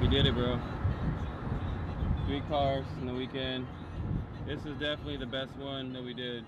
We did it, bro. Three cars in the weekend. This is definitely the best one that we did.